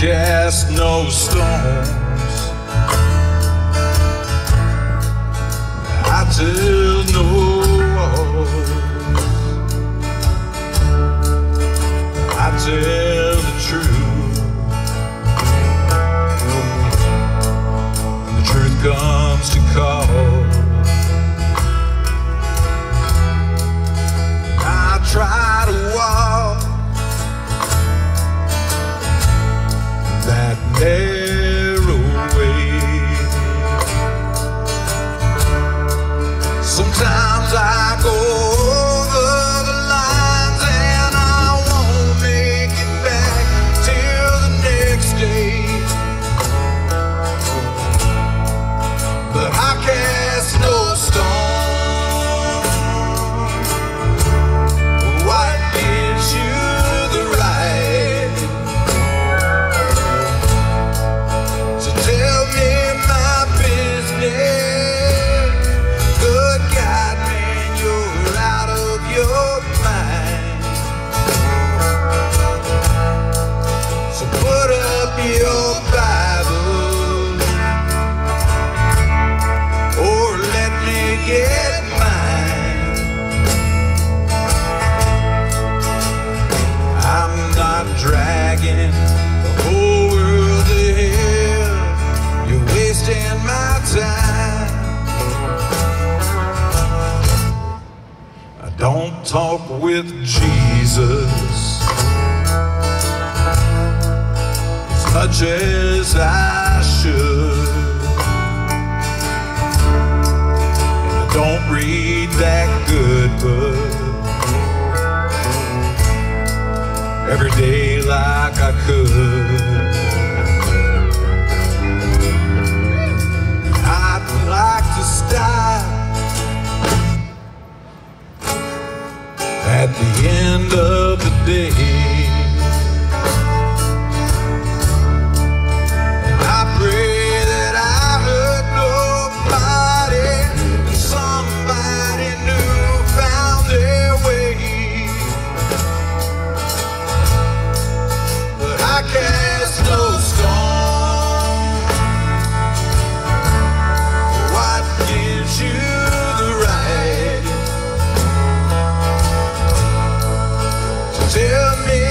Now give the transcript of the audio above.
cast no stones. I tell no walls. I tell the truth. When the truth comes to call. I try I go I'm not dragging the whole world to hell. You're wasting my time. I don't talk with Jesus as much as I should. Every day like I could. I'd like to stop at the end of the day. Tell me